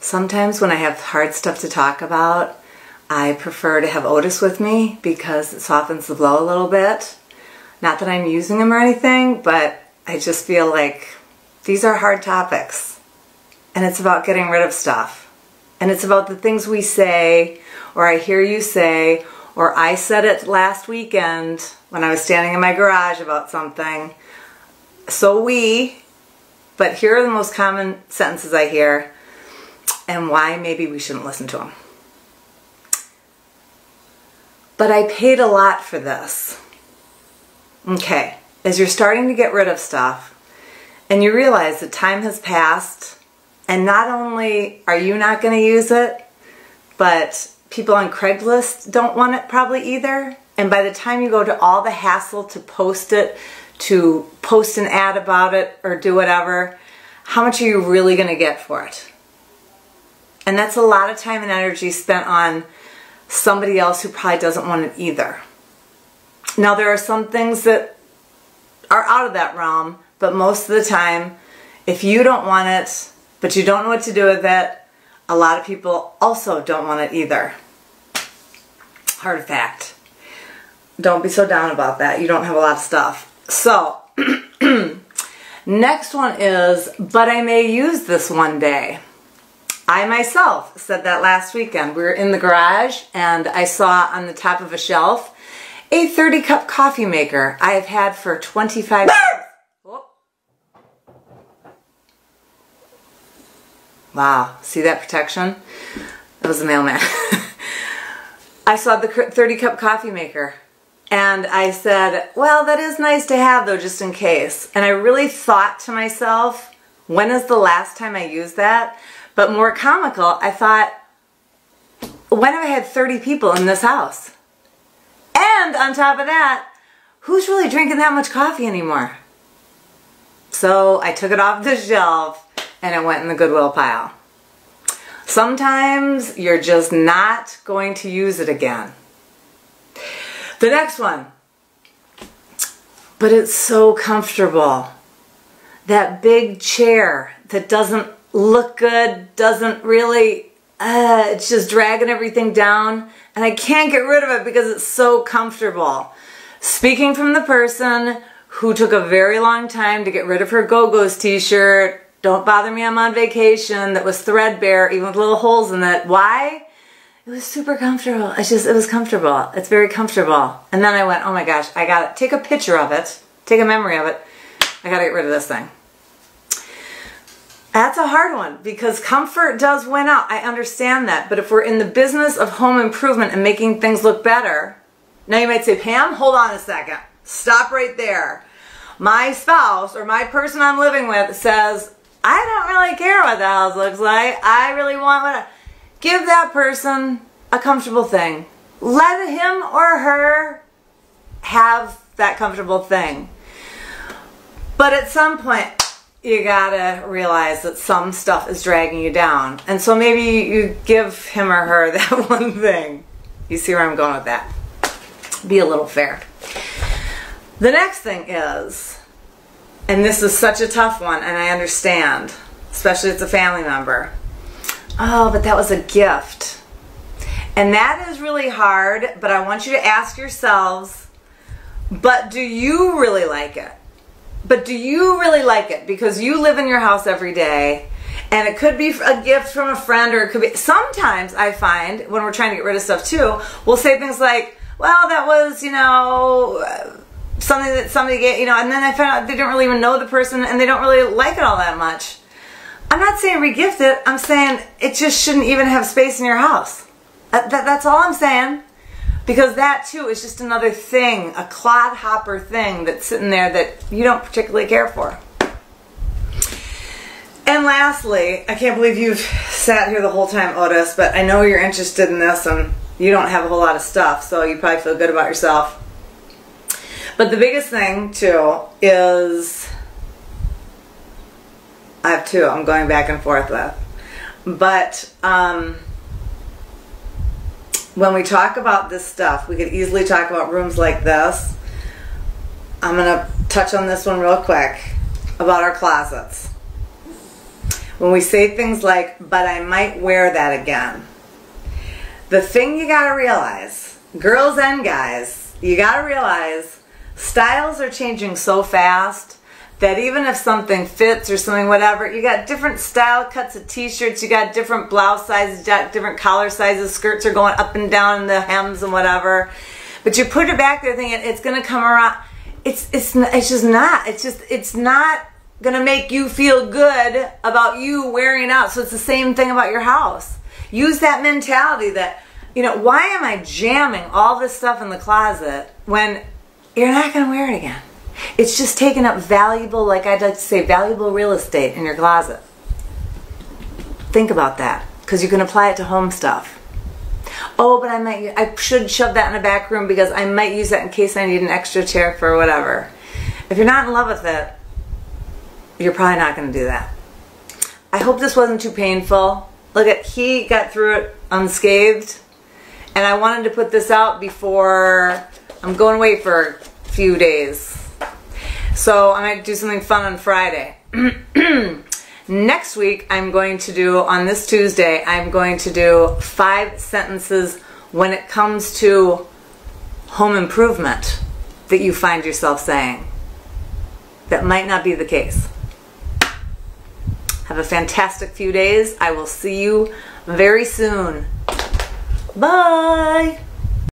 Sometimes when I have hard stuff to talk about, I prefer to have Otis with me because it softens the blow a little bit. Not that I'm using him or anything, but I just feel like these are hard topics. And it's about getting rid of stuff. And it's about the things we say, or I hear you say, or I said it last weekend when I was standing in my garage about something. So we, but here are the most common sentences I hear and why maybe we shouldn't listen to them. But I paid a lot for this. Okay, as you're starting to get rid of stuff and you realize that time has passed and not only are you not going to use it, but people on Craigslist don't want it probably either. And by the time you go to all the hassle to post it, to post an ad about it or do whatever, how much are you really going to get for it? And that's a lot of time and energy spent on somebody else who probably doesn't want it either. Now, there are some things that are out of that realm, but most of the time, if you don't want it, but you don't know what to do with it, a lot of people also don't want it either. Hard fact. Don't be so down about that. You don't have a lot of stuff. So, next one is, but I may use this one day. I myself said that last weekend. We were in the garage and I saw on the top of a shelf a 30 cup coffee maker I have had for 25 years. Oh. Wow, see that protection? That was the mailman. I saw the 30 cup coffee maker and I said, well, that is nice to have though, just in case. And I really thought to myself, when is the last time I used that? But more comical, I thought, when have I had 30 people in this house? And on top of that, who's really drinking that much coffee anymore? So I took it off the shelf and it went in the Goodwill pile. Sometimes you're just not going to use it again. The next one. But it's so comfortable. That big chair that doesn't look good, doesn't really, uh, it's just dragging everything down. And I can't get rid of it because it's so comfortable. Speaking from the person who took a very long time to get rid of her Go-Go's t-shirt, don't bother me, I'm on vacation, that was threadbare, even with little holes in it. Why? It was super comfortable. It's just, it was comfortable. It's very comfortable. And then I went, oh my gosh, I got to take a picture of it, take a memory of it. I got to get rid of this thing. That's a hard one because comfort does win out. I understand that. But if we're in the business of home improvement and making things look better, now you might say, Pam, hold on a second. Stop right there. My spouse or my person I'm living with says, I don't really care what the house looks like. I really want what I... Give that person a comfortable thing. Let him or her have that comfortable thing. But at some point, you gotta realize that some stuff is dragging you down. And so maybe you give him or her that one thing. You see where I'm going with that? Be a little fair. The next thing is, and this is such a tough one, and I understand, especially if it's a family member. Oh, but that was a gift. And that is really hard, but I want you to ask yourselves, but do you really like it? But do you really like it? Because you live in your house every day and it could be a gift from a friend or it could be sometimes I find when we're trying to get rid of stuff too, we'll say things like, well, that was, you know, uh, something that somebody get, you know, and then I found out they don't really even know the person and they don't really like it all that much. I'm not saying regift it. I'm saying it just shouldn't even have space in your house. That, that's all I'm saying. Because that too is just another thing, a clodhopper thing that's sitting there that you don't particularly care for. And lastly, I can't believe you've sat here the whole time, Otis, but I know you're interested in this and you don't have a whole lot of stuff, so you probably feel good about yourself. But the biggest thing too is I have two I'm going back and forth with. But um, when we talk about this stuff, we could easily talk about rooms like this. I'm going to touch on this one real quick about our closets. when we say things like, but I might wear that again. The thing you gotta realize, girls and guys, you gotta realize styles are changing so fast that even if something fits or something whatever you got different style cuts of t-shirts you got different blouse sizes different collar sizes skirts are going up and down the hems and whatever. But you put it back there thinking it's going to come around. It's it's it's just not. It's just it's not going to make you feel good about you wearing out. So it's the same thing about your house. Use that mentality that you know why am i jamming all this stuff in the closet when you're not going to wear it again it's just taking up valuable, like I'd like to say, valuable real estate in your closet. Think about that because you can apply it to home stuff. Oh, but I might, I should shove that in a back room because I might use that in case I need an extra chair for whatever. If you're not in love with it, you're probably not going to do that. I hope this wasn't too painful. Look at, he got through it unscathed. And I wanted to put this out before I'm going away for a few days. So I might do something fun on Friday. Next week, I'm going to do, on this Tuesday, I'm going to do five sentences when it comes to home improvement that you find yourself saying. That might not be the case. Have a fantastic few days. I will see you very soon. Bye.